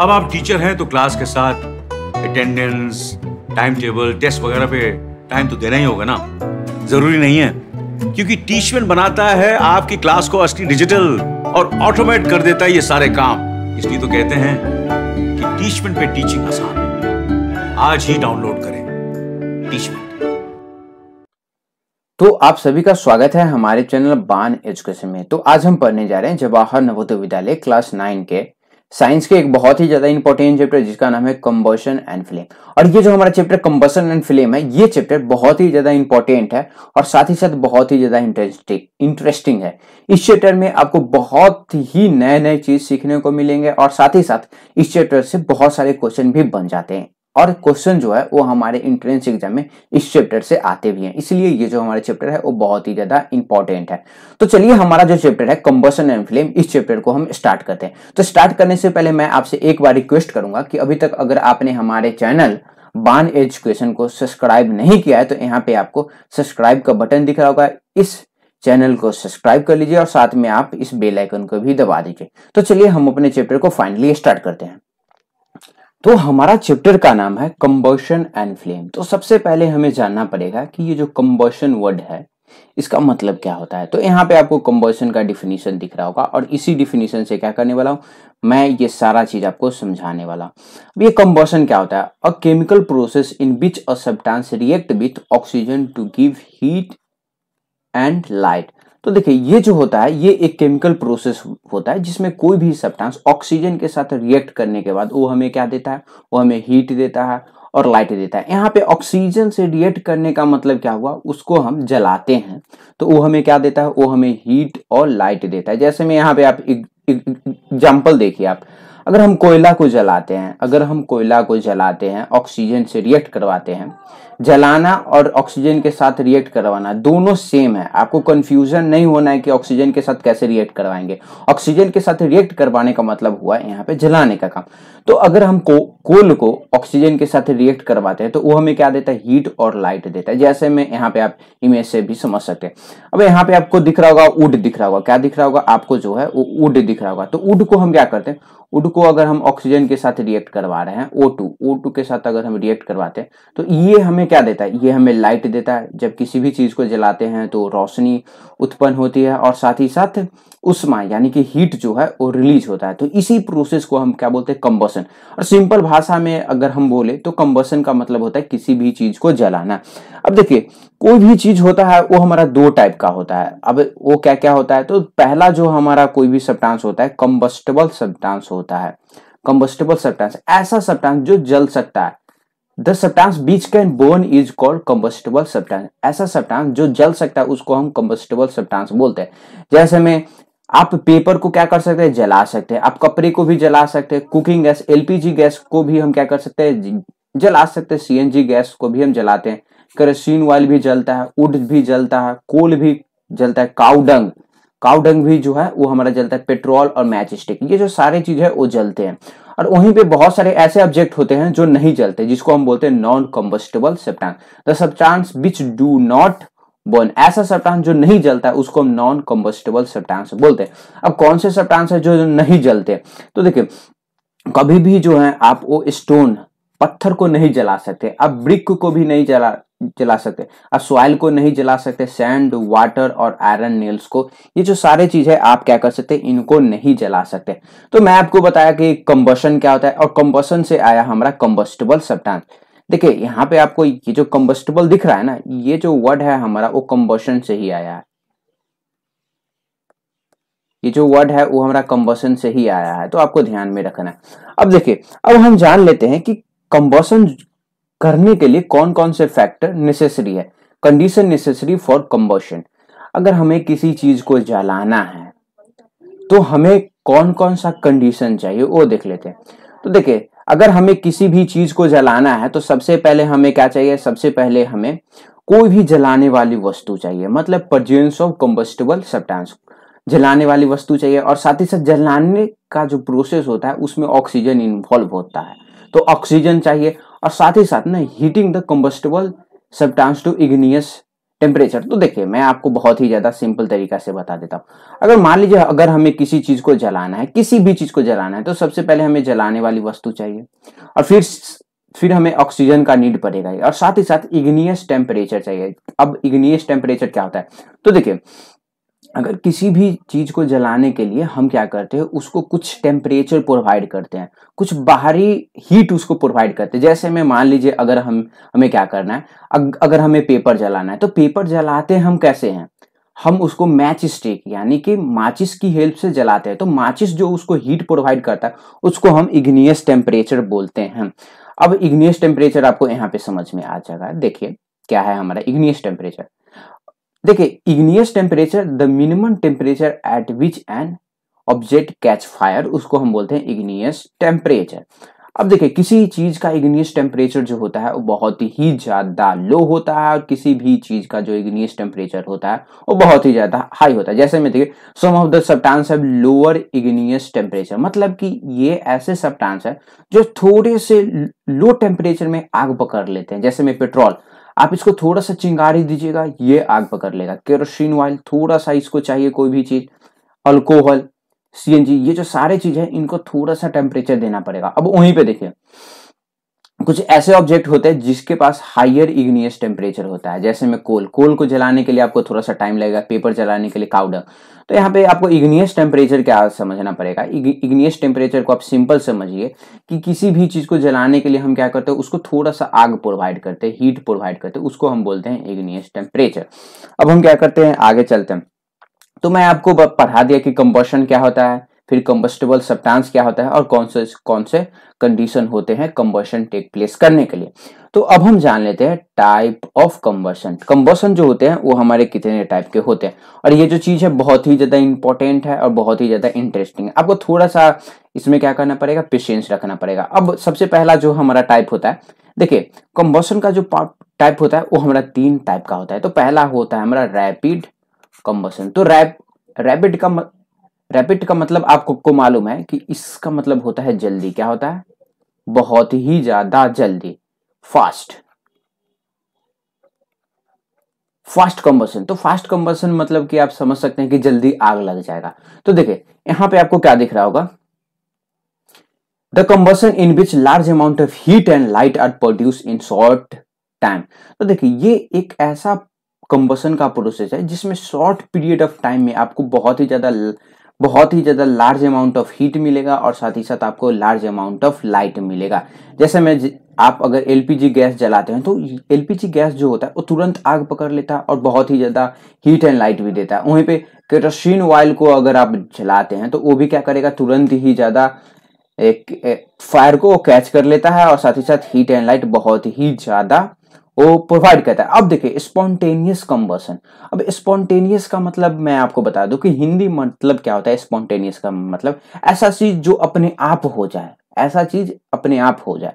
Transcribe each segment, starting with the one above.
अब आप टीचर हैं तो क्लास के साथ अटेंडेंस टाइम टेबल टेस्ट वगैरह पे टाइम तो देना ही होगा ना। ज़रूरी नहीं है, क्योंकि टीचमेंट बनाता है आपकी क्लास को असली डिजिटल और ऑटोमेट कर देता है ये सारे काम। इसलिए तो कहते हैं कि टीचमेंट पे टीचिंग आसान है। आज ही डाउनलोड करें टीचमेंट तो आप सभी का स्वागत है हमारे चैनल बान एजुकेशन में। तो आज हम पढ़ने जा रहे हैं जवाहर नवोदय विद्यालय क्लास नाइन के साइंस के एक बहुत ही ज़्यादा इंपॉर्टेंट चैप्टर जिसका नाम है कंबर्शन एंड फ्लेम। और ये जो हमारा चैप्टर कंबर्शन एंड फ्लेम है, ये चैप्टर बहुत ही ज़्यादा इंपॉर्टेंट है और साथ ही साथ बहुत ही ज़्यादा इंटरेस्टिंग इंटरेस्टिंग है। इस चैप्टर में आपको बहुत ही नए नए चीज़ सीखने को मिलेंगे और साथ ही साथ इस चैप्टर से बहुत सारे क्वेश्चन भी बन जाते हैं। और क्वेश्चन जो है, वो हमारे इंट्रेंस एग्ज़ाम में इस चैप्टर से आते भी हैं। इसलिए ये जो हमारे चैप्टर है, वो बहुत ही ज़्यादा इंपॉर्टेंट है। तो चलिए, हमारा जो चैप्टर है कंबर्सन एंड फ्लेम इस चैप्टर को हम स्टार्ट करते हैं। तो स्टार्ट करने से पहले मैं आपसे एक बार रिक्वेस्ट करूँगा कि अभी तक अगर आपने हमारे चैनल बान एजुकेशन को सब्सक्राइब नहीं किया है तो यहाँ पे आपको सब्सक्राइब का बटन दिख रहा होगा। इस चैनल को सब्सक्राइब कर लीजिए और साथ में आप इस बेल आइकन को भी दबा दीजिए। तो चलिए, हम अपने चैप्टर को फाइनली स्टार्ट करते हैं। तो हमारा चैप्टर का नाम है कंबर्शन एंड फ्लेम तो सबसे पहले हमें जानना पड़ेगा कि ये जो कंबर्शन वर्ड है, इसका मतलब क्या होता है? तो यहाँ पे आपको कंबर्शन का डिफिनीशन दिख रहा होगा और इसी डिफिनीशन से क्या करने वाला हूँ? मैं ये सारा चीज़ आपको समझाने वाला अब ये कंबर्शन क्या होता है? A chemical process in which a substance react with oxygen to give heat and light तो देखिए, ये जो होता है, ये एक केमिकल प्रोसेस होता है, जिसमें कोई भी सब्सटेंस ऑक्सीजन के साथ रिएक्ट करने के बाद वो हमें क्या देता है? वो हमें हीट देता है और लाइट देता है। यहाँ पे ऑक्सीजन से रिएक्ट करने का मतलब क्या हुआ? उसको हम जलाते हैं। तो वो हमें क्या देता है? वो हमें हीट और लाइट देता है। जैसे में यहाँ पे आप एग्ज़ाम्पल देखिए आप। अगर हम कोयला को जलाते हैं, अगर हम कोयला को जलाते हैं ऑक्सीजन से रिएक्ट करवाते हैं जलाना और ऑक्सीजन के साथ रिएक्ट करवाना, दोनों सेम है। आपको कंफ्यूजन नहीं होना है कि ऑक्सीजन के साथ कैसे रिएक्ट करवाएँगे। ऑक्सीजन के साथ रिएक्ट करवाने का मतलब हुआ यहाँ पे जलाने का काम। तो अगर हम को कोल को ऑक्सीजन के साथ रिएक्ट करवाते हैं तो वो हमें क्या देता है? हीट और लाइट देता है। जैसे में यहाँ पे आप इमेज से भी समझ सकते हैं। अब यहाँ पे आपको दिख रहा होगा वुड दिख रहा होगा। क्या दिख रहा होगा? आपको जो है, वो वुड दिख रहा होगा। तो वुड को हम क्या करते हैं? वुड को अगर हम ऑक्सीजन के साथ रिएक्ट करवा रहे हैं ओ टू के साथ अगर हम रिएक्ट करवाते हैं तो ये हमें क्या देता है? ये हमें लाइट देता है। जब किसी भी चीज़ को जलाते हैं तो रोशनी उत्पन्न होती है और साथ ही साथ उष्मा यानी कि हीट जो है वो रिलीज़ होता है। तो इसी प्रोसेस को हम क्या बोलते हैं? कंबसन और सिंपल भाषा में अगर हम बोले तो कंबसन का मतलब होता है किसी भी चीज़ को जलाना। अब देखिए, कोई भी चीज़ होता है वो हमारा दो टाइप का होता है। अब वो क्या क्या होता है? तो पहला जो हमारा कोई भी सब्टांस होता है कंबस्टेबल सब्टांस होता है। कंबस्टेबल सब्टांस ऐसा सब्टांस जो जल सकता है। The substance which can burn is called combustible substance ऐसा सब्टांस जो जल सकता है, उसको हम कंबस्टेबल सब्टांस बोलते हैं। जैसे में, आप पेपर को क्या कर सकते हैं? जला सकते हैं। आप कपड़े को भी जला सकते हैं। कुकिंग गैस एलपीजी गैस को भी हम क्या कर सकते हैं? जला सकते हैं। सीएनजी गैस को भी हम जलाते हैं। केरोसिन ऑयल भी जलता है। उड भी जलता है। कोल भी जलता है। काउडंग काउडंग भी जो है, वो हमारा जलता है पेट्रोल और मैच स्टिक। ये जो सारे चीज़ है, वो जलते हैं। और वहीं पे बहुत सारे ऐसे ऑब्जेक्ट होते हैं जो नहीं जलते, जिसको हम बोलते हैं non combustible substance the substance which do not burn ऐसा सब्सटेंस जो नहीं जलता है, उसको हम नॉन कम्बस्टेबल सब्सटेंस बोलते हैं। अब कौन से सब्सटेंस है जो नहीं जलते? तो देखिए, कभी भी जो है, आप वो स्टोन पत्थर को नहीं जला सकते। आप ब्रिक को भी नहीं जला जला सकते आप सॉइल को नहीं जला सकते सैंड वाटर और आयरन नेल्स को, ये जो सारे चीज़ है, आप क्या कर सकते इनको नहीं जला सकते। तो मैं आपको बताया कि कंबशन क्या होता है, और कंबशन से आया हमारा कंबस्टेबल सब्सटेंस देखिए, यहाँ पे आपको ये जो कंबस्टेबल दिख रहा है ना, ये जो वर्ड है हमारा, वो कंबशन से ही आया है। ये जो वर्ड है, वो हमारा कंबशन से ही आया है तो आपको ध्यान में रखना है। अब देखिए, अब हम जान लेते हैं कि कंबशन करने के लिए कौन कौन से फैक्टर नेसेसरी है? कंडीशन नेसेसरी फॉर कंबशन अगर हमें किसी चीज़ को जलाना है तो हमें कौन कौन सा कंडीशन चाहिए, वो देख लेते हैं। तो देखिए, अगर हमें किसी भी चीज़ को जलाना है तो सबसे पहले हमें क्या चाहिए? सबसे पहले हमें कोई भी जलाने वाली वस्तु चाहिए मतलब प्रजेंस ऑफ़ कम्बस्टेबल सब्सटेंस जलाने वाली वस्तु चाहिए, और साथ ही साथ जलाने का जो प्रोसेस होता है, उसमें ऑक्सीजन इन्वॉल्व होता है। तो ऑक्सीजन चाहिए और साथ ही साथ ना heating the combustible substance to ignition temperature तो देखिए, मैं आपको बहुत ही ज़्यादा सिंपल तरीका से बता देता हूँ। अगर मान लीजिए, अगर हमें किसी चीज़ को जलाना है, किसी भी चीज़ को जलाना है तो सबसे पहले हमें जलाने वाली वस्तु चाहिए। और फिर फिर हमें ऑक्सीजन का नीड पड़ेगा। और साथ ही साथ इग्नियस टेम्परेचर चाहिए। अब इग्नियस टेम्परेचर क्या होता है? तो देखिए अगर किसी भी चीज़ को जलाने के लिए हम क्या करते हैं उसको कुछ टेम्परेचर प्रोवाइड करते हैं। कुछ बाहरी हीट उसको प्रोवाइड करते हैं। जैसे में मान लीजिए अगर हम हमें क्या करना है अग, अगर हमें पेपर जलाना है तो पेपर जलाते हम कैसे हैं? हम उसको मैच स्टिक यानी कि माचिस की हेल्प से जलाते हैं। तो माचिस जो उसको हीट प्रोवाइड करता है उसको हम इग्नियस टेम्परेचर बोलते हैं। अब इग्नियस टेम्परेचर आपको यहाँ पे समझ में आ जाएगा। देखिए क्या है हमारा इग्नियस टेम्परेचर देखिए ignition temperature the minimum temperature at which an object catch fire उसको हम बोलते हैं इग्नियस टेम्परेचर अब देखिए, किसी चीज़ का इग्नियस टेम्परेचर जो होता है, वो बहुत ही ज़्यादा लो होता है और किसी भी चीज़ का जो इग्नियस टेम्परेचर होता है, वो बहुत ही ज़्यादा हाई होता है. जैसे में देखिए some of the substance have lower ignition temperature मतलब कि ये ऐसे सब्टांस है जो थोड़े से लो टेम्परेचर में आग पकड़ लेते हैं. जैसे में पेट्रोल आप इसको थोड़ा सा चिंगारी दीजिएगा, ये आग पकड़ लेगा। केरोसिन ऑयल थोड़ा सा इसको चाहिए कोई भी चीज़ अल्कोहल सीएनजी ये जो सारे चीज़ है, इनको थोड़ा सा टेम्परेचर देना पड़ेगा। अब वहीं पे देखिए। कुछ ऐसे ऑब्जेक्ट होते हैं जिसके पास हाइयर इग्नियस टेम्परेचर होता है। जैसे में कोल कोल को जलाने के लिए आपको थोड़ा सा टाइम लगेगा पेपर जलाने के लिए काउडर तो यहाँ पे आपको इग्नियस टेम्परेचर क्या समझना पड़ेगा? इग्नियस टेम्परेचर को आप सिंपल समझिए कि किसी भी चीज़ को जलाने के लिए हम क्या करते हैं, उसको थोड़ा सा आग प्रोवाइड करते हैं हीट प्रोवाइड करते हैं, उसको हम बोलते हैं इग्नियस टेम्परेचर अब हम क्या करते हैं, आगे चलते हैं। तो मैं आपको पढ़ा दिया कि कंबर्शन क्या होता है। फिर कंबस्टेबल सब्टांस क्या होता है और कौन से कौन से कंडीशन होते हैं कंबर्शन टेक प्लेस करने के लिए। तो अब हम जान लेते हैं टाइप ऑफ़ कंबर्शन कंबर्शन जो होते हैं, वो हमारे कितने टाइप के होते हैं? और ये जो चीज़ है, बहुत ही ज़्यादा इंपॉर्टेंट है और बहुत ही ज़्यादा इंटरेस्टिंग है। आपको थोड़ा सा इसमें क्या करना पड़ेगा? पेशेंस रखना पड़ेगा। अब सबसे पहला जो हमारा टाइप होता है, देखिए कंबर्शन का जो टाइप होता है, वो हमारा तीन टाइप का होता है। तो पहला होता है हमारा रैपिड कंबर्शन तो रैप रैपिड का रैपिड का मतलब आपको को मालूम है कि इसका मतलब होता है जल्दी। क्या होता है? बहुत ही ज़्यादा जल्दी। फास्ट फास्ट कंबर्सन तो फास्ट कंबर्सन मतलब कि आप समझ सकते हैं कि जल्दी आग लग जाएगा। तो देखिए, यहाँ पे आपको क्या दिख रहा होगा? The combustion in which large amount of heat and light are produce in short time तो देखिए, ये एक ऐसा कंबर्सन का प्रोसेस है जिसमें शॉर्ट पीरियड ऑफ़ टाइम में आपको बहुत ही ज़्यादा बहुत ही ज़्यादा लार्ज अमाउंट ऑफ़ हीट मिलेगा और साथ ही साथ आपको लार्ज अमाउंट ऑफ़ लाइट मिलेगा। जैसे मैं आप अगर एलपीजी गैस जलाते हैं तो एलपीजी गैस जो होता है वो तुरंत आग पकड़ लेता है और बहुत ही ज़्यादा हीट एंड लाइट भी देता है। वहीं पे केरोसिन ऑयल को अगर आप जलाते हैं तो वो भी क्या करेगा तुरंत ही ज़्यादा एक, एक फायर को कैच कर लेता है और साथ ही साथ हीट एंड लाइट बहुत ही ज़्यादा वो प्रोवाइड करता है। अब देखिए स्पॉन्टेनियस कंबर्सन अब स्पॉन्टेनियस का मतलब मैं आपको बता दूँ कि हिंदी मतलब क्या होता है? स्पॉन्टेनियस का मतलब ऐसा चीज़ जो अपने आप हो जाए। ऐसा चीज़ अपने आप हो जाए।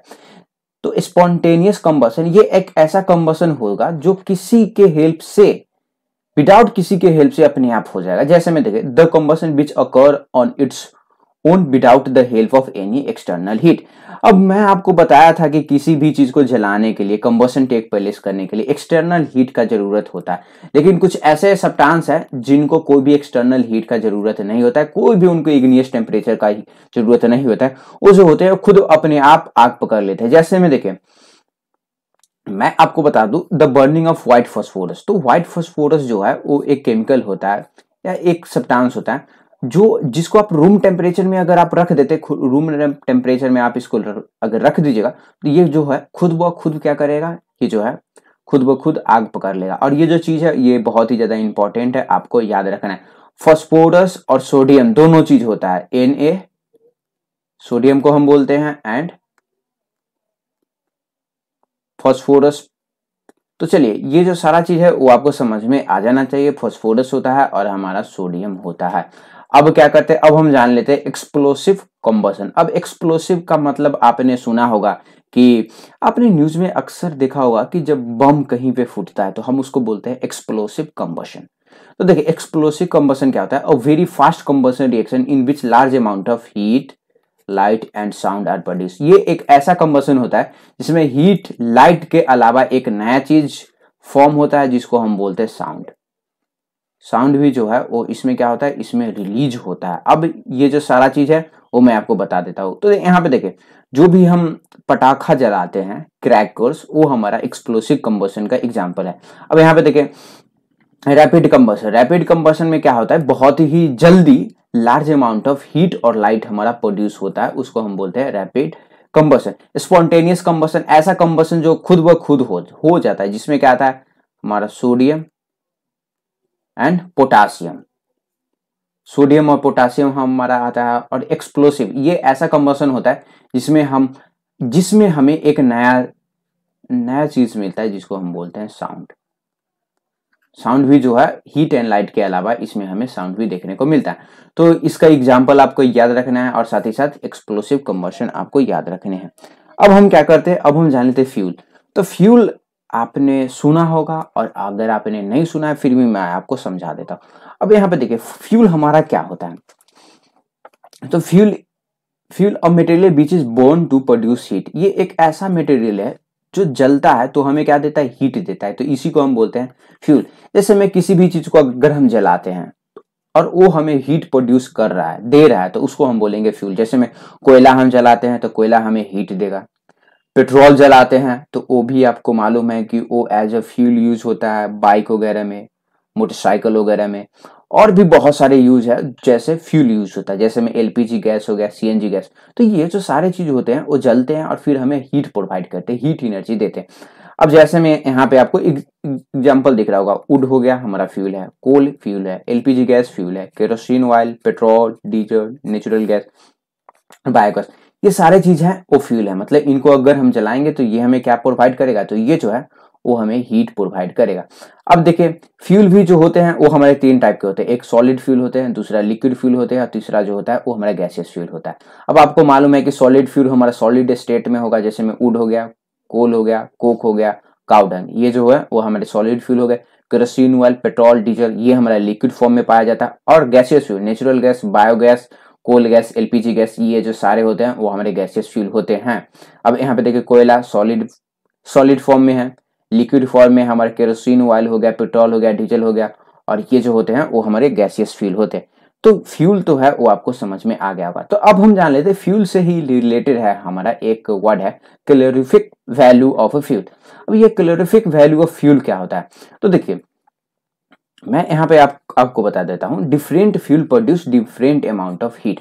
तो स्पॉन्टेनियस कंबर्सन ये एक ऐसा कंबर्सन होगा जो किसी के हेल्प से विदाउट किसी के हेल्प से अपने आप हो जाएगा। जैसे मैं देखे the combustion which occur on its own without the help of any external heat अब मैं आपको बताया था कि किसी भी चीज़ को जलाने के लिए कंबोशन टेक प्लेस करने के लिए एक्सटर्नल हीट का ज़रूरत होता है। लेकिन कुछ ऐसे सब्टांस है जिनको कोई भी एक्सटर्नल हीट का ज़रूरत नहीं होता है, कोई भी उनको इग्नियस टेम्परेचर का ज़रूरत नहीं होता है। वो जो होते हैं खुद अपने आप आग पकड़ लेते हैं। जैसे में देखें, मैं आपको बता दूँ the burning of white phosphorus तो व्हाइट फॉस्फोरस जो है, वो एक केमिकल होता है, या एक सब्टांस होता है जो जिसको आप रूम टेम्परेचर में अगर आप रख देते रूम टेम्परेचर में आप इसको अगर रख दीजिएगा तो ये जो है, खुद ब खुद क्या करेगा? ये जो है, खुद ब खुद आग पकड़ लेगा। और ये जो चीज़ है, ये बहुत ही ज़्यादा इंपॉर्टेंट है, आपको याद रखना है। फॉस्फोरस और सोडियम दोनों चीज़ होता है। एन ए सोडियम को हम बोलते हैं एंड फॉस्फोरस तो चलिए, ये जो सारा चीज़ है, वो आपको समझ में आ जाना चाहिए। फॉस्फोरस होता है और हमारा सोडियम होता है। अब क्या करते हैं? अब हम जान लेते हैं एक्सप्लोसिव कॉम्बसन अब एक्सप्लोसिव का मतलब आपने सुना होगा कि आपने न्यूज़ में अक्सर देखा होगा कि जब बम कहीं पे फूटता है तो हम उसको बोलते हैं एक्सप्लोसिव कम्बसन तो देखिए एक्सप्लोसिव कम्बसन क्या होता है? A very fast combustion reaction in which large amount of heat light and sound are produce ये एक ऐसा कम्बसन होता है जिसमें हीट लाइट के अलावा एक नया चीज़ फॉर्म होता है जिसको हम बोलते हैं साउंड साउंड भी जो है, वो इसमें क्या होता है? इसमें रिलीज़ होता है। अब ये जो सारा चीज़ है, वो मैं आपको बता देता हूँ। तो यहाँ पे देखिए, जो भी हम पटाखा जलाते हैं क्रैकर्स वो हमारा एक्सप्लोसिव कंबोशन का एग्ज़ाम्पल है। अब यहाँ पे देखिए रैपिड कंबर्सन रैपिड कंबर्सन में क्या होता है? बहुत ही जल्दी लार्ज अमाउंट ऑफ़ हीट और लाइट हमारा प्रोड्यूस होता है, उसको हम बोलते हैं रैपिड कंबर्सन स्पॉन्टेनियस कंबर्सन ऐसा कंबर्सन जो खुद ब खुद हो हो जाता है, जिसमें क्या आता है? हमारा सोडियम एंड पोटासियम सोडियम और पोटासियम हमारा आता है और एक्सप्लोसिव ये ऐसा कंबर्सन होता है जिसमें हम, जिसमें हमें एक नया नया चीज़ मिलता है जिसको हम बोलते हैं साउंड साउंड भी जो है हीट एंड लाइट के अलावा इसमें हमें साउंड भी देखने को मिलता है। तो इसका एग्ज़ाम्पल आपको याद रखना है और साथ ही साथ एक्सप्लोसिव कंबर्शन आपको याद रखने हैं। अब हम क्या करते हैं? अब हम जान लेते हैं फ्यूल तो फ्यूल आपने सुना होगा और अगर आपने नहीं सुना है, फिर भी मैं आपको समझा देता हूँ। अब यहाँ पे देखिए फ्यूल हमारा क्या होता है? तो fuel fuel a material which is burn to produce heat ये एक ऐसा मटेरियल है जो जलता है तो हमें क्या देता है? हीट देता है। तो इसी को हम बोलते हैं फ्यूल जैसे में किसी भी चीज़ को अगर हम जलाते हैं और वो हमें हीट प्रोड्यूस कर रहा है, दे रहा है तो उसको हम बोलेंगे फ्यूल जैसे में कोयला हम जलाते हैं तो कोयला हमें हीट देगा। पेट्रोल जलाते हैं तो वो भी आपको मालूम है कि वो एज अ फ्यूल यूज़ होता है बाइक वगैरह में मोटरसाइकिल वगैरह में, और भी बहुत सारे यूज़ है, जैसे फ्यूल यूज़ होता है, जैसे में एलपीजी गैस हो गया सीएनजी गैस तो ये जो सारे चीज़ होते हैं, वो जलते हैं और फिर हमें हीट प्रोवाइड करते हैं हीट एनर्जी देते हैं। अब जैसे में यहाँ पे आपको एग्ज़ाम्पल दिख रहा होगा वुड हो गया, हमारा फ्यूल है कोल फ्यूल है एलपीजी गैस फ्यूल है kerosene oil petrol diesel natural gas biogas ये सारे चीज़ है, वो फ्यूल है। मतलब इनको अगर हम जलाएँगे तो ये हमें क्या प्रोवाइड करेगा? तो ये जो है, वो हमें हीट प्रोवाइड करेगा। अब देखिए फ्यूल भी जो होते हैं, वो हमारे तीन टाइप के होते हैं। एक सॉलिड फ्यूल होते हैं, दूसरा लिक्विड फ्यूल होते हैं, और तीसरा जो होता है, वो हमारा गैसियस फ्यूल होता है। अब आपको मालूम है कि सॉलिड फ्यूल हमारा सॉलिड स्टेट में होगा, जैसे में वुड हो गया कोल हो गया कोक हो गया काउडन ये जो है, वो हमारे सॉलिड फ्यूल हो गए। केरोसिन ऑयल पेट्रोल डीजल ये हमारा लिक्विड फॉर्म में पाया जाता है। और gaseous fuel natural gas biogas coal gas LPG gas ये जो सारे होते हैं, वो हमारे गैसियस फ्यूल होते हैं। अब यहाँ पे देखिए, कोयला सॉलिड सॉलिड फॉर्म में है लिक्विड फॉर्म में हमारे केरोसिन ऑयल हो गया पेट्रोल हो गया डीजल हो गया, और ये जो होते हैं, वो हमारे गैसियस फ्यूल होते हैं। तो फ्यूल तो है, वो आपको समझ में आ गया होगा। तो अब हम जान लेते हैं फ्यूल से ही रिलेटेड है हमारा एक वर्ड है calorific value of a fuel अब ये क्लोरिफिक वैल्यू ऑफ़ फ्यूल क्या होता है? तो देखिए मैं यहाँ पे आप, आपको बता देता हूँ different fuel produce different amount of heat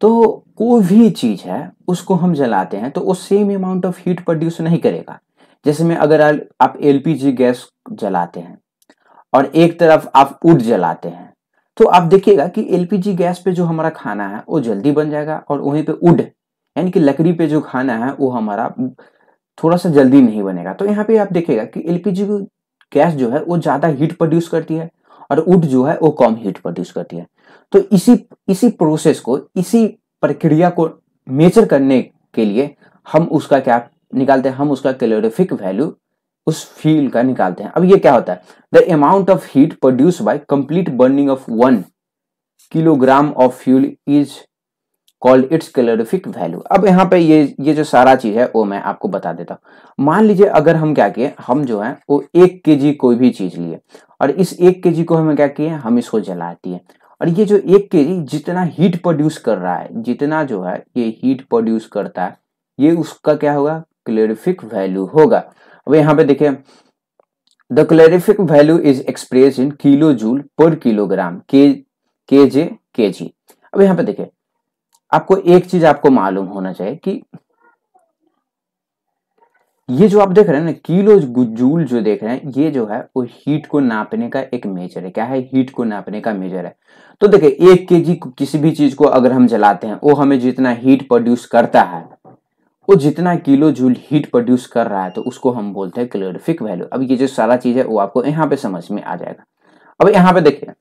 तो कोई भी चीज़ है उसको हम जलाते हैं तो वो same amount of heat produce नहीं करेगा। जैसे में अगर आप एलपीजी गैस जलाते हैं और एक तरफ़ आप उड जलाते हैं तो आप देखिएगा कि एलपीजी गैस पे जो हमारा खाना है वो जल्दी बन जाएगा और वहीं पे उड यानी कि लकड़ी पे जो खाना है वो हमारा थोड़ा सा जल्दी नहीं बनेगा। तो यहाँ पे आप देखिएगा कि एलपीजी गैस जो है वो ज़्यादा हीट प्रोड्यूस करती है और उड जो है वो कम हीट प्रोड्यूस करती है। तो इसी इसी प्रोसेस को, इसी प्रक्रिया को मेजर करने के लिए हम उसका क्या निकालते हैं? हम उसका कैलोरीफिक वैल्यू उस फ्यूल का निकालते हैं। अब ये क्या होता है? The amount of heat produce by complete burning of one kilogram of fuel is called its calorific value अब यहाँ पे ये ये जो सारा चीज़ है, वो मैं आपको बता देता हूँ। मान लीजिए, अगर हम क्या किए, हम जो है, वो एक के कोई भी चीज़ लिए, और इस एक के को हमें क्या किए, हम इसको जलाती है। और ये जो एक के जितना हीट प्रोड्यूस कर रहा है, जितना जो है, ये हीट प्रोड्यूस करता है, ये उसका क्या होगा? क्लोरिफिक वैल्यू होगा। अब यहाँ पे देखिए the calorific value is express in kilo joule per kilogram के के जे के जी अब यहाँ पे देखिए आपको एक चीज़ आपको मालूम होना चाहिए कि ये जो आप देख रहे हैं ना, किलो जूल जो देख रहे हैं, ये जो है, वो हीट को नापने का एक मेजर है। क्या है? हीट को नापने का मेजर है। तो देखिए, एक के केजी किसी भी चीज़ को अगर हम जलाते हैं, वो हमें जितना हीट प्रोड्यूस करता है, वो जितना किलो जूल हीट प्रोड्यूस कर रहा है तो उसको हम बोलते हैं क्लोरिफिक वैल्यू अब ये जो सारा चीज़ है, वो आपको यहाँ पे समझ में आ जाएगा। अब यहाँ पे देखिए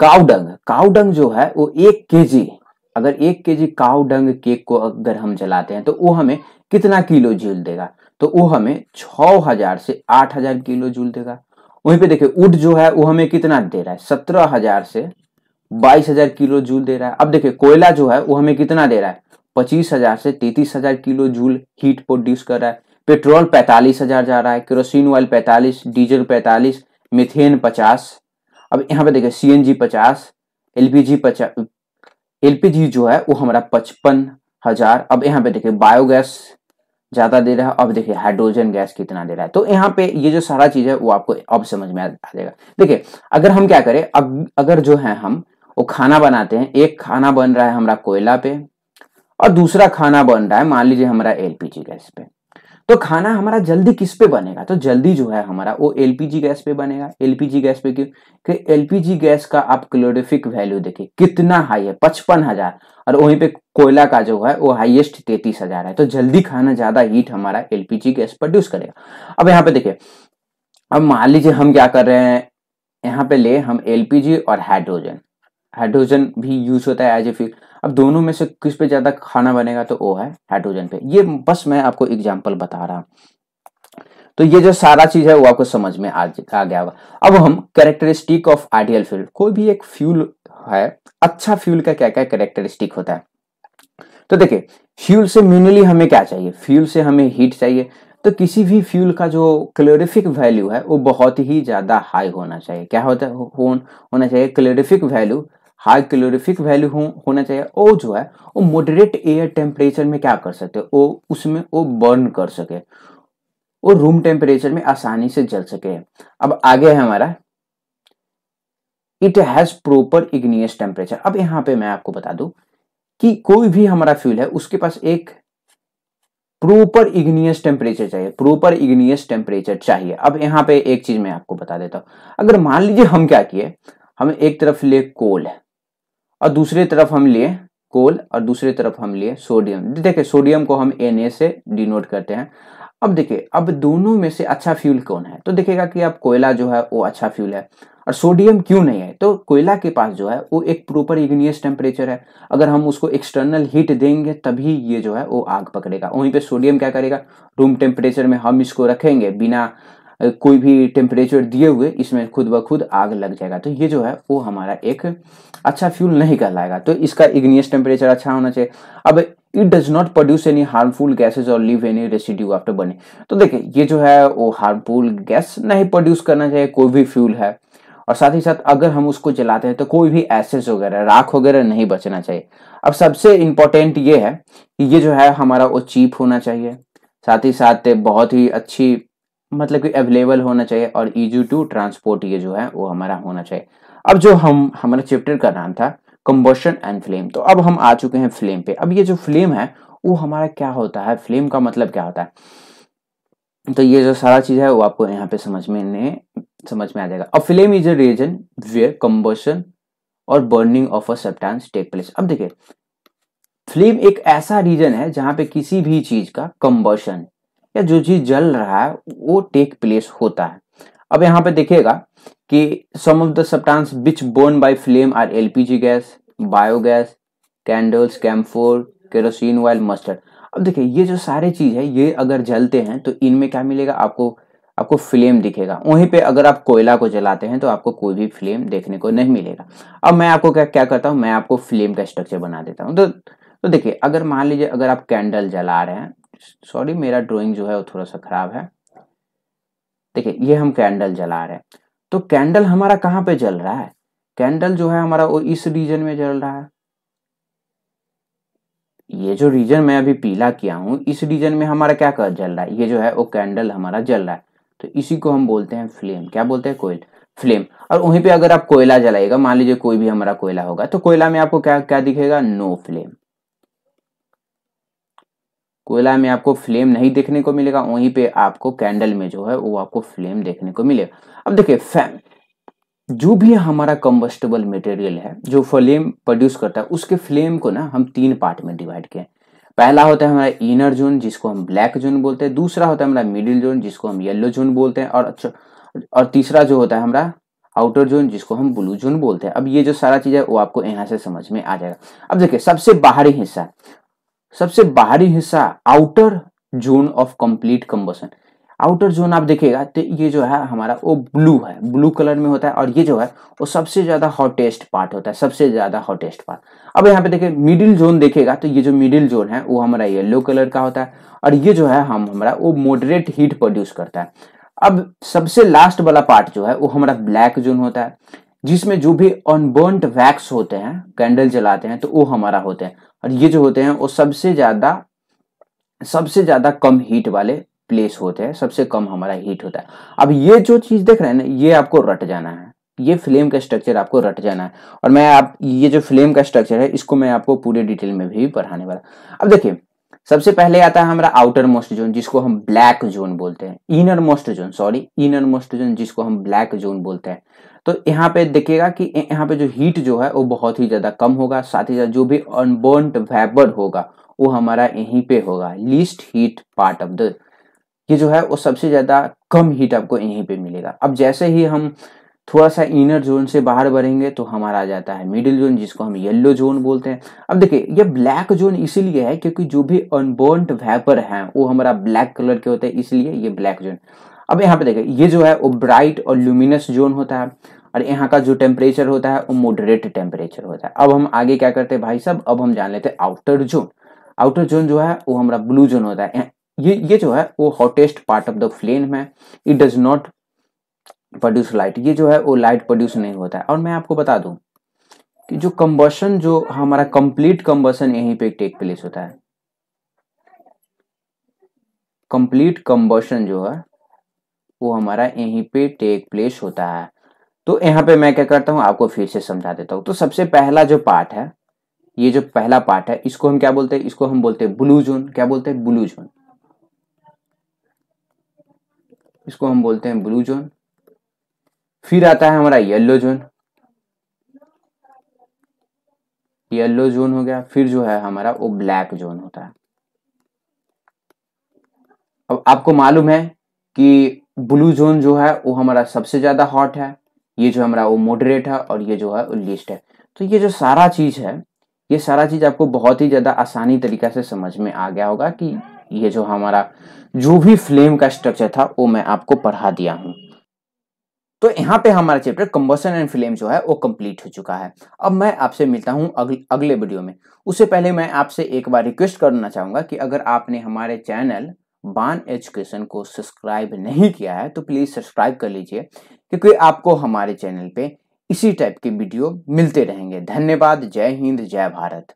काउडंग काउडंग जो है, वो एक के केजी अगर एक के केजी काउडंग केक को अगर हम जलाते हैं तो वो हमें कितना किलो जूल देगा? तो वो हमें छ हज़ार से आठ हज़ार किलो जूल देगा। वहीं पे देखिए उड जो है, वो हमें कितना दे रहा है? सत्रह हज़ार से बाईस हज़ार किलो जूल दे रहा है। अब देखिए, कोयला जो है, वो हमें कितना दे रहा है? पच्चीस हज़ार से तैतीस हज़ार किलो जूल हीट प्रोड्यूस कर रहा है। पेट्रोल पैंतालीस हज़ार जा रहा है, केरोसिन ऑयल पैंतालीस, डीजल पैंतालीस, मिथेन पचास। अब यहाँ पे देखिए सी एन जी पचास, एलपीजी पचास एलपीजी जो है वो हमारा पचपन हज़ार। अब यहाँ पे देखिए बायोगैस ज़्यादा दे रहा है अब देखिए हाइड्रोजन गैस कितना दे रहा है। तो यहाँ पे ये जो सारा चीज़ है वो आपको अब समझ में आ जाएगा। देखिए अगर हम क्या करें अग, अगर जो है हम वो खाना बनाते हैं एक खाना बन रहा है हमारा कोयला पे और दूसरा खाना बन रहा है मान लीजिए हमारा एलपीजी गैस पे। तो खाना हमारा जल्दी किस पे बनेगा? तो जल्दी जो है हमारा वो एलपीजी गैस पे बनेगा। एलपीजी गैस पे क्यों? एलपीजी गैस का आप क्लोरिफिक वैल्यू देखिए, कितना हाई है? पचपन हज़ार। और वहीं पे कोयला का जो है वो हाईएस्ट तैतीस हज़ार है। तो जल्दी खाना ज़्यादा हीट हमारा एलपीजी गैस प्रोड्यूस करेगा। अब यहाँ पे देखिए, अब मान लीजिए हम क्या कर रहे हैं? यहाँ पे ले हम एलपीजी और हाइड्रोजन हाइड्रोजन भी यूज़ होता है एज ए फ्यूल अब दोनों में से किस पे ज़्यादा खाना बनेगा तो वो है हाइड्रोजन पे. ये बस मैं आपको एग्ज़ाम्पल बता रहा तो ये जो सारा चीज़ है वो आपको समझ में आ, आ गया होगा। अब हम कैरेक्टरिस्टिक ऑफ़ आइडियल फ्यूल कोई भी एक फ्यूल है अच्छा फ्यूल का क्या क्या कैरेक्टरिस्टिक होता है? तो देखिए फ्यूल से मिनिमली हमें क्या चाहिए? फ्यूल से हमें हीट चाहिए। तो किसी भी फ्यूल का जो क्लोरिफिक वैल्यू है वो बहुत ही ज़्यादा हाई होना चाहिए। क्या होता है? हो, होना चाहिए। Calorific value high calorific value हो, होना चाहिए वो जो है वो मॉडरेट एयर टेम्परेचर में क्या कर सकते वो उसमें वो बर्न कर सके। वो रूम टेम्परेचर में आसानी से जल सके। अब आगे है हमारा it has proper igneous temperature अब यहाँ पे मैं आपको बता दूँ कि कोई भी हमारा फ्यूल है उसके पास एक प्रोपर इग्नियस टेम्परेचर चाहिए प्रोपर इग्नियस टेम्परेचर चाहिए। अब यहाँ पे एक चीज़ मैं आपको बता देता हूँ। अगर मान लीजिए हम क्या किए हम एक तरफ़ ले कोल और दूसरी तरफ़ हम लिए कोल और दूसरी तरफ़ हम लिए सोडियम। देखिए, सोडियम को हम एन से डिनोट करते हैं। अब देखिए, अब दोनों में से अच्छा फ्यूल कौन है? तो देखिएगा कि अब कोयला जो है, वो अच्छा फ्यूल है। और सोडियम क्यों नहीं है? तो कोयला के पास जो है, वो एक प्रॉपर इग्नियस टेम्परेचर है। अगर हम उसको एक्सटर्नल हीट देंगे, तभी ये जो है, वो आग पकड़ेगा। वहीं पे सोडियम क्या करेगा? रूम टेम्परेचर में हम इसको रखेंगे बिना कोई भी टेम्परेचर दिए हुए, इसमें खुद ब खुद आग लग जाएगा। तो ये जो है, वो हमारा एक अच्छा फ्यूल नहीं कहलाएगा। तो इसका इग्नियस टेम्परेचर अच्छा होना चाहिए। अब it does not produce any harmful gases और leave any residue after burning तो देखिए, ये जो है, वो हार्मफुल गैस नहीं प्रोड्यूस करना चाहिए, कोई भी फ्यूल है। और साथ ही साथ, अगर हम उसको जलाते हैं तो कोई भी एसेस वगैरह, राख वगैरह नहीं बचना चाहिए। अब सबसे इंपॉर्टेंट ये है कि ये जो है, हमारा वो चीप होना चाहिए। साथ ही साथ बहुत ही अच्छी मतलब कि अवेलेबल होना चाहिए और इजी टू ट्रांसपोर्ट ये जो है, वो हमारा होना चाहिए। अब जो हम, हमारे चैप्टर का नाम था कंबोशन एंड फ्लेम तो अब हम आ चुके हैं फ्लेम पे। अब ये जो फ्लेम है, वो हमारा क्या होता है? फ्लेम का मतलब क्या होता है? तो ये जो सारा चीज़ है, वो आपको यहाँ पे समझ में समझ में आ जाएगा। अब flame is a region where combustion और burning of a substance take place अब देखिए फ्लेम एक ऐसा रीजन है जहाँ पे किसी भी चीज़ का कंबोशन या जो चीज़ जल रहा है, वो टेक प्लेस होता है। अब यहाँ पे देखिएगा कि some of the substance which burn by flame are LPG gas biogas candles camphor kerosene oil mustard अब देखिए, ये जो सारे चीज़ है, ये अगर जलते हैं तो इनमें क्या मिलेगा? आपको आपको फ्लेम दिखेगा। वहीं पे अगर आप कोयला को जलाते हैं तो आपको कोई भी फ्लेम देखने को नहीं मिलेगा। अब मैं आपको क्या क्या करता हूँ? मैं आपको फ्लेम का स्ट्रक्चर बना देता हूँ। तो तो देखिए, अगर मान लीजिए, अगर आप कैंडल जला रहे हैं सॉरी मेरा ड्राइंग जो है वो थोड़ा सा खराब है। देखिए, ये हम कैंडल जला रहे हैं। तो कैंडल हमारा कहाँ पे जल रहा है? कैंडल जो है हमारा वो इस रीजन में जल रहा है। ये जो रीजन मैं अभी पीला किया हूँ, इस रीजन में हमारा क्या कर जल रहा है? ये जो है वो कैंडल हमारा जल रहा है। तो इसी को हम बोलते हैं फ्लेम क्या बोलते हैं? कोयल। फ्लेम और वहीं पे अगर आप कोयला जलाएगा मान लीजिए कोई भी हमारा कोयला होगा तो कोयला में आपको क्या क्या दिखेगा? नो फ्लेम कोयला में आपको फ्लेम नहीं देखने को मिलेगा, वहीं पे आपको कैंडल में जो है, वो आपको फ्लेम देखने को मिलेगा। अब देखिए फैम जो भी हमारा कंबस्टेबल मटेरियल है, जो फ्लेम प्रोड्यूस करता है, उसके फ्लेम को ना हम तीन पार्ट में डिवाइड किए पहला होता है हमारा इनर जोन जिसको हम ब्लैक जोन बोलते हैं। दूसरा होता है हमारा मिडिल जोन जिसको हम येलो जोन बोलते हैं। और अच्छा और तीसरा जो होता है हमारा आउटर जोन जिसको हम ब्लू जोन बोलते हैं। अब ये जो सारा चीज़ है, वो आपको यहाँ से समझ में आ जाएगा। अब देखिए, सबसे बाहरी हिस्सा सबसे बाहरी हिस्सा outer zone of complete combustion outer zone आप देखिएगा तो ये जो है हमारा, वो ब्लू है। ब्लू कलर में होता है और ये जो है, वो सबसे ज़्यादा हॉटेस्ट पार्ट होता है, सबसे ज़्यादा हॉटेस्ट पार्ट अब यहाँ पे देखिए मिडिल जोन देखेगा तो ये जो मिडिल जोन है, वो हमारा येलो कलर का होता है और ये जो है हम, हमारा, वो मॉडरेट हीट प्रोड्यूस करता है। अब सबसे लास्ट वाला पार्ट जो है, वो हमारा ब्लैक जोन होता है। जिसमें जो भी अनबर्नड वैक्स होते हैं कैंडल जलाते हैं तो वो हमारा होते हैं। और ये जो होते हैं, वो सबसे ज़्यादा सबसे ज़्यादा कम हीट वाले प्लेस होते हैं, सबसे कम हमारा हीट होता है। अब ये जो चीज़ देख रहे हैं ना, ये आपको रट जाना है। ये फ्लेम का स्ट्रक्चर आपको रट जाना है। और मैं आप, ये जो फ्लेम का स्ट्रक्चर है, इसको मैं आपको पूरे डिटेल में भी पढ़ाने वाला अब देखिए, सबसे पहले आता है हमारा आउटर मोस्ट जोन जिसको हम ब्लैक जोन बोलते हैं। Innermost zone sorry innermost zone जिसको हम ब्लैक जोन बोलते हैं। तो यहाँ पे देखिएगा कि यहाँ पे जो हीट जो है वो बहुत ही ज़्यादा कम होगा, साथ ही साथ जो भी अनबर्नड वेपर होगा, वो हमारा यहीं पे होगा least heat part of the ये जो है वो सबसे ज़्यादा कम हीट आपको यहीं पे मिलेगा। अब जैसे ही हम थोड़ा सा इनर जोन से बाहर बढ़ेंगे तो हमारा आ जाता है मिडिल जोन जिसको हम येलो जोन बोलते हैं। अब देखिए, ये ब्लैक जोन इसीलिए है क्योंकि जो भी अनबर्नड वेपर है, वो हमारा ब्लैक कलर के होते हैं, इसलिए ये ब्लैक जोन अब यहाँ पे देखिए, ये जो है वो ब्राइट और ल्यूमिनस जोन होता है, और यहाँ का जो टेम्परेचर होता है, वो मॉडरेट टेम्परेचर होता है। अब हम आगे क्या करते हैं भाई साहब? अब हम जान लेते हैं आउटर जोन आउटर जोन जो है, वो हमारा ब्लू जोन होता है। ये ये जो है, वो hottest part of the flame है। It does not produce light ये जो है, वो लाइट प्रोड्यूस नहीं होता है। और मैं आपको बता दूँ कि जो कंबर्शन जो हमारा कंप्लीट कंबर्शन यहीं पे टेक प्लेस होता है। कंप्लीट कंबर्शन जो है वो हमारा यहीं पे टेक प्लेस होता है। तो यहाँ पे मैं क्या करता हूँ, आपको फिर से समझा देता हूँ। तो सबसे पहला जो पार्ट है, ये जो पहला पार्ट है, इसको हम क्या बोलते हैं? इसको हम बोलते हैं ब्लू जोन क्या बोलते हैं? ब्लू जोन इसको हम बोलते हैं ब्लू जोन फिर आता है हमारा येलो जोन येलो जोन हो गया। फिर जो है हमारा वो ब्लैक जोन होता है। अब आपको मालूम है कि ब्लू जोन जो है, वो हमारा सबसे ज़्यादा हॉट है, ये जो हमारा वो मॉडरेट है और ये जो है वो लिस्ट है। तो ये जो सारा चीज़ है, ये सारा चीज़ आपको बहुत ही ज़्यादा आसानी तरीका से समझ में आ गया होगा कि ये जो हमारा, जो भी फ्लेम का स्ट्रक्चर था, वो मैं आपको पढ़ा दिया हूँ। तो यहाँ पे हमारा चैप्टर कंबसन एंड फ्लेम जो है, वो कंप्लीट हो चुका है। अब मैं आपसे मिलता हूँ अगले अगले वीडियो में। उससे पहले मैं आपसे एक बार रिक्वेस्ट करना चाहूँगा कि अगर आपने हमारे चैनल बान एजुकेशन को सब्सक्राइब नहीं किया है तो प्लीज़ सब्सक्राइब कर लीजिए, क्योंकि आपको हमारे चैनल पे इसी टाइप के वीडियो मिलते रहेंगे। धन्यवाद। जय हिंद, जय भारत।